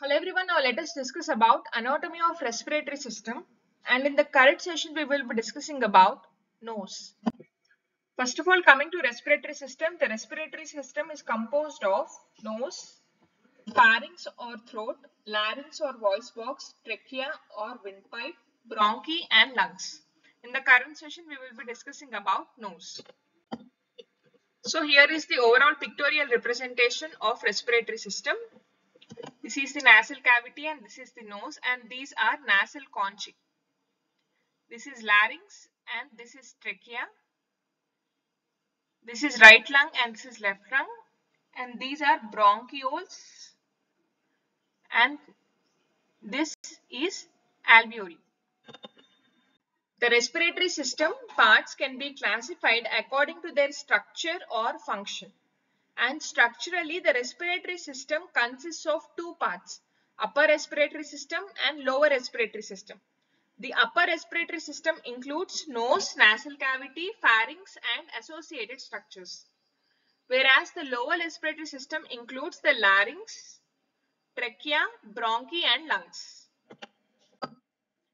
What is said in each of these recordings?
Hello everyone, now let us discuss about anatomy of respiratory system and in the current session we will be discussing about nose. First of all coming to respiratory system, the respiratory system is composed of nose, pharynx or throat, larynx or voice box, trachea or windpipe, bronchi and lungs. In the current session we will be discussing about nose. So here is the overall pictorial representation of respiratory system. This is the nasal cavity and this is the nose and these are nasal conchae. This is larynx and this is trachea. This is right lung and this is left lung and these are bronchioles and this is alveoli. The respiratory system parts can be classified according to their structure or function. And structurally, the respiratory system consists of two parts, upper respiratory system and lower respiratory system. The upper respiratory system includes nose, nasal cavity, pharynx and associated structures. Whereas the lower respiratory system includes the larynx, trachea, bronchi and lungs.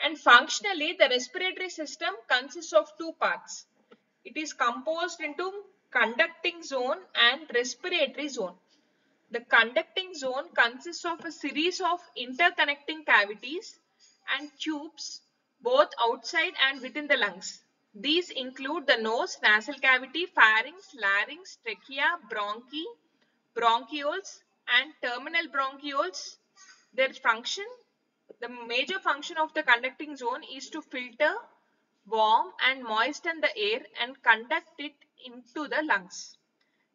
And functionally, the respiratory system consists of two parts. It is composed into conducting zone and respiratory zone. The conducting zone consists of a series of interconnecting cavities and tubes both outside and within the lungs. These include the nose, nasal cavity, pharynx, larynx, trachea, bronchi, bronchioles and terminal bronchioles. Their function the major function of the conducting zone is to filter, warm and moisten the air and conduct it into the lungs.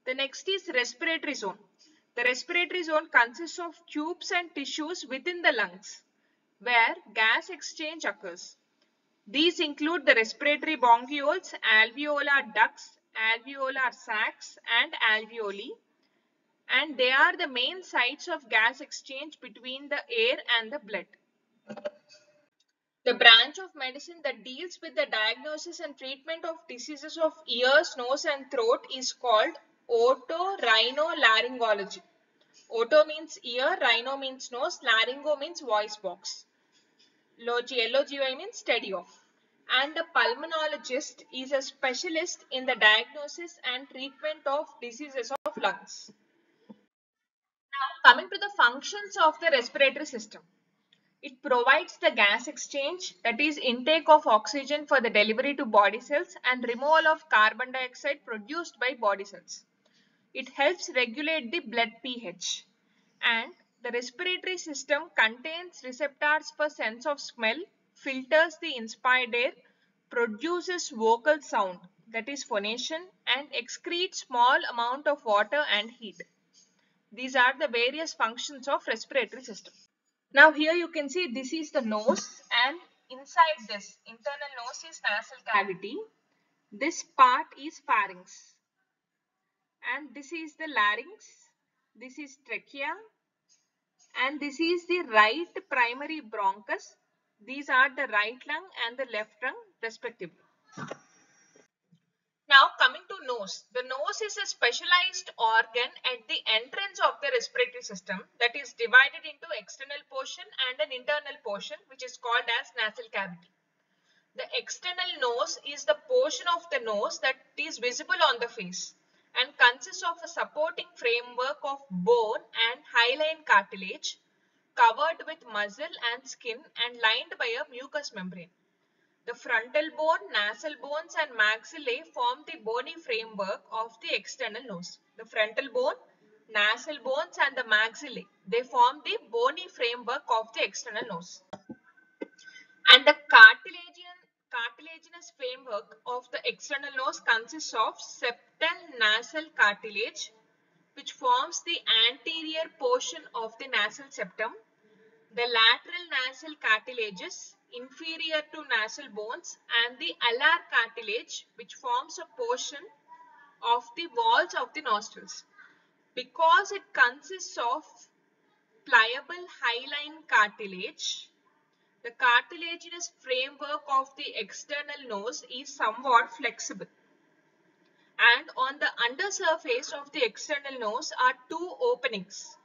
The next is respiratory zone. The respiratory zone consists of tubes and tissues within the lungs where gas exchange occurs. These include the respiratory bronchioles, alveolar ducts, alveolar sacs and alveoli and they are the main sites of gas exchange between the air and the blood. The branch of medicine that deals with the diagnosis and treatment of diseases of ears, nose and throat is called otorhinolaryngology. Oto means ear, rhino means nose, laryngo means voice box. Logi, L-O-G-Y means steady off. And a pulmonologist is a specialist in the diagnosis and treatment of diseases of lungs. Now coming to the functions of the respiratory system. It provides the gas exchange that is intake of oxygen for the delivery to body cells and removal of carbon dioxide produced by body cells. It helps regulate the blood pH and the respiratory system contains receptors for sense of smell, filters the inspired air, produces vocal sound that is phonation and excretes small amount of water and heat. These are the various functions of respiratory system. Now here you can see this is the nose and inside this internal nose is nasal cavity. This part is pharynx and this is the larynx. This is trachea and this is the right primary bronchus. These are the right lung and the left lung respectively. Now coming to nose. The nose is a specialized organ at the entrance of the respiratory system that is divided into external portion and an internal portion which is called as nasal cavity. The external nose is the portion of the nose that is visible on the face and consists of a supporting framework of bone and hyaline cartilage covered with muscle and skin and lined by a mucous membrane. The frontal bone, nasal bones and maxillae form the bony framework of the external nose. The frontal bone, nasal bones and the maxillae, they form the bony framework of the external nose. And the cartilagian, cartilaginous framework of the external nose consists of septal nasal cartilage which forms the anterior portion of the nasal septum, the lateral nasal cartilages inferior to nasal bones and the alar cartilage which forms a portion of the walls of the nostrils. Because it consists of pliable hyaline cartilage, the cartilaginous framework of the external nose is somewhat flexible. And on the undersurface of the external nose are two openings.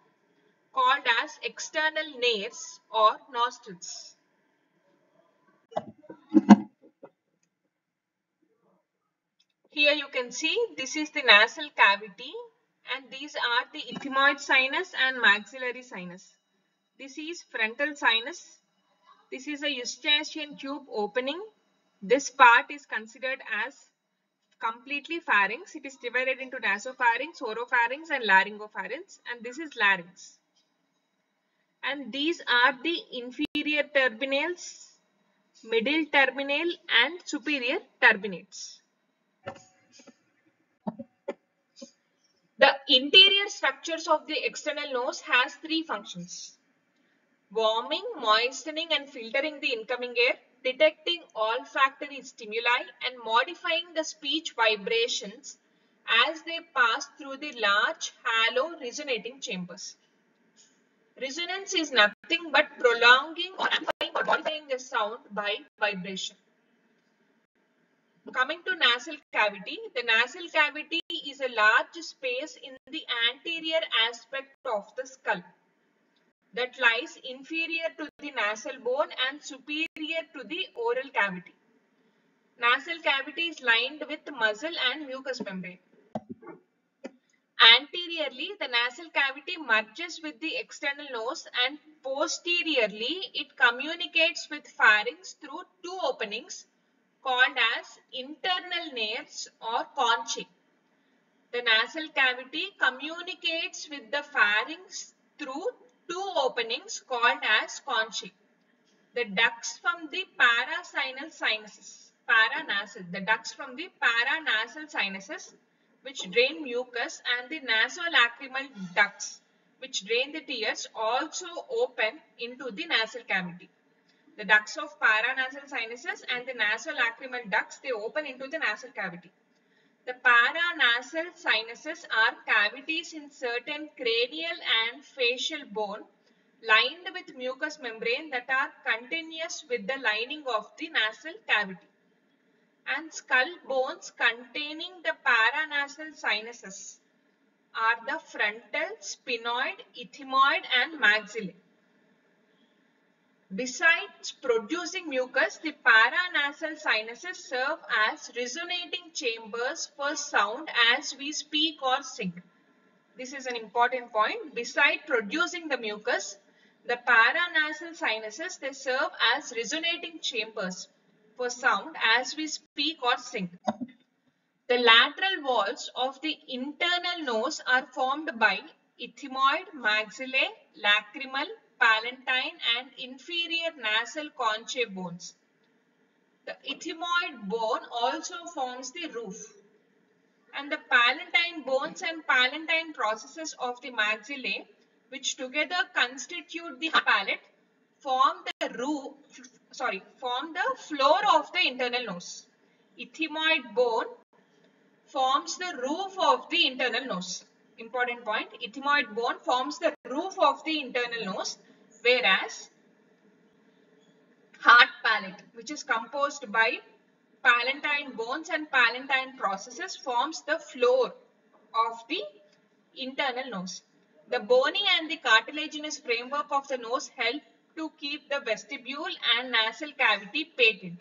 called as external nares or nostrils. Here you can see this is the nasal cavity and these are the ethmoid sinus and maxillary sinus. This is frontal sinus. This is a eustachian tube opening. This part is considered as completely pharynx. It is divided into nasopharynx, oropharynx and laryngopharynx and this is larynx. And these are the inferior turbinates, middle terminal and superior turbinates. The interior structures of the external nose has three functions. Warming, moistening and filtering the incoming air, detecting olfactory stimuli and modifying the speech vibrations as they pass through the large hollow resonating chambers. Resonance is nothing but prolonging or amplifying or modifying the sound by vibration. Coming to nasal cavity, the nasal cavity is a large space in the anterior aspect of the skull that lies inferior to the nasal bone and superior to the oral cavity. Nasal cavity is lined with muscle and mucous membrane. Anteriorly, the nasal cavity merges with the external nose and posteriorly, it communicates with pharynx through two openings called as internal nares or choanae. The nasal cavity communicates with the pharynx through two openings called as choanae. The ducts from the parasinal sinuses, paranasal, the ducts from the paranasal sinuses which drain mucus and the nasolacrimal ducts which drain the tears also open into the nasal cavity. The ducts of paranasal sinuses and the nasolacrimal ducts, they open into the nasal cavity. The paranasal sinuses are cavities in certain cranial and facial bone lined with mucous membrane that are continuous with the lining of the nasal cavity. And skull bones containing the paranasal sinuses are the frontal, sphenoid, ethmoid and maxillary. Besides producing mucus, the paranasal sinuses serve as resonating chambers for sound as we speak or sing. This is an important point. Besides producing the mucus, the paranasal sinuses they serve as resonating chambers for sound as we speak or sing. The lateral walls of the internal nose are formed by ethmoid, maxillae, lacrimal, palatine and inferior nasal conchae bones. The ethmoid bone also forms the roof. And the palatine bones and palatine processes of the maxillae, which together constitute the palate, form the roof, sorry, form the floor of the internal nose. Ethmoid bone forms the roof of the internal nose. Important point, ethmoid bone forms the roof of the internal nose whereas hard palate which is composed by palatine bones and palatine processes forms the floor of the internal nose. The bony and the cartilaginous framework of the nose help to keep the vestibule and nasal cavity patent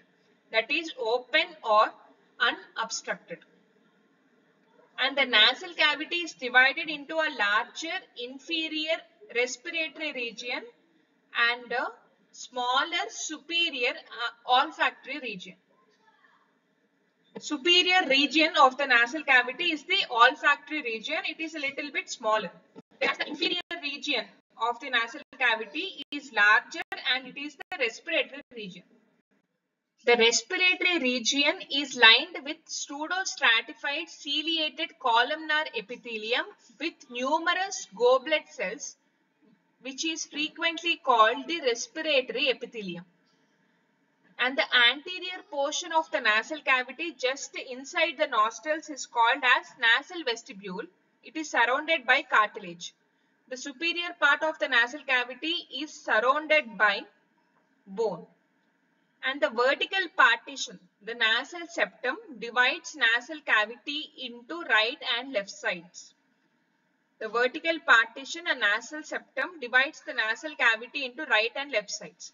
that is open or unobstructed. And the nasal cavity is divided into a larger inferior respiratory region and a smaller superior uh, olfactory region. Superior region of the nasal cavity is the olfactory region. It is a little bit smaller. The inferior region of the nasal cavity is larger and it is the respiratory region. The respiratory region is lined with pseudostratified ciliated columnar epithelium with numerous goblet cells which is frequently called the respiratory epithelium. And the anterior portion of the nasal cavity just inside the nostrils is called as nasal vestibule. It is surrounded by cartilage. The superior part of the nasal cavity is surrounded by bone. And the vertical partition, the nasal septum, divides nasal cavity into right and left sides. The vertical partition, a nasal septum, divides the nasal cavity into right and left sides.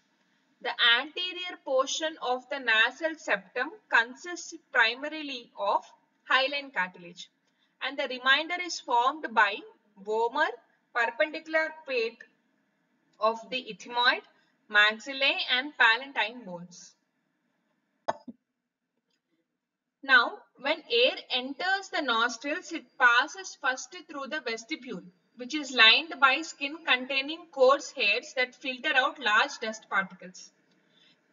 The anterior portion of the nasal septum consists primarily of hyaline cartilage and the remainder is formed by vomer, perpendicular plate of the ethmoid, maxillae and palatine bones. Now, when air enters the nostrils, it passes first through the vestibule, which is lined by skin containing coarse hairs that filter out large dust particles.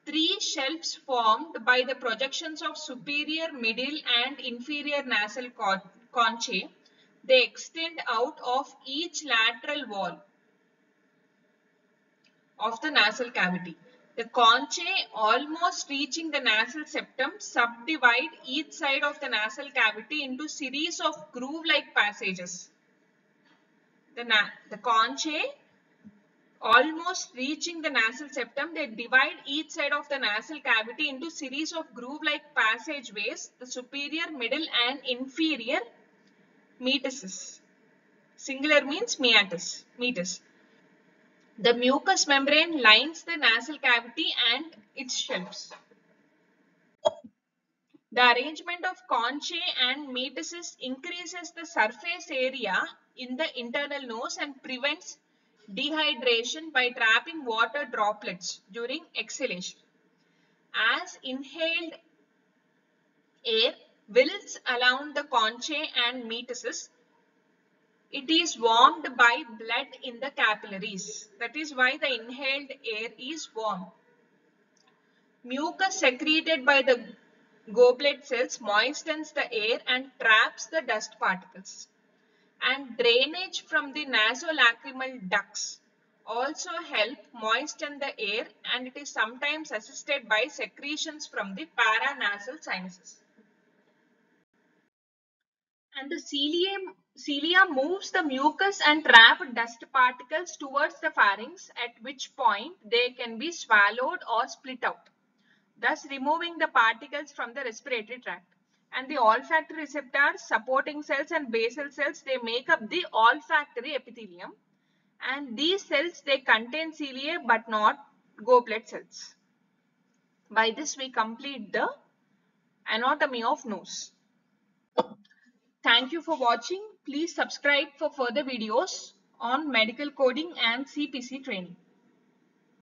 Three shelves formed by the projections of superior, middle and inferior nasal conchae, they extend out of each lateral wall of the nasal cavity. The conchae almost reaching the nasal septum subdivide each side of the nasal cavity into series of groove-like passages. The, the conchae almost reaching the nasal septum, they divide each side of the nasal cavity into series of groove-like passageways, the superior, middle and inferior meatuses. Singular means meatus. meatus. The mucous membrane lines the nasal cavity and its shelves. The arrangement of conchae and meatuses increases the surface area in the internal nose and prevents dehydration by trapping water droplets during exhalation. As inhaled air wilts along the conchae and meatuses, it is warmed by blood in the capillaries. That is why the inhaled air is warm. Mucus secreted by the goblet cells moistens the air and traps the dust particles. And drainage from the nasolacrimal ducts also help moisten the air and it is sometimes assisted by secretions from the paranasal sinuses. And the cilium cilia moves the mucus and trapped dust particles towards the pharynx at which point they can be swallowed or split out, thus removing the particles from the respiratory tract. And the olfactory receptors, supporting cells and basal cells, they make up the olfactory epithelium. And these cells, they contain cilia but not goblet cells. By this, we complete the anatomy of nose. Thank you for watching. Please subscribe for further videos on medical coding and CPC training.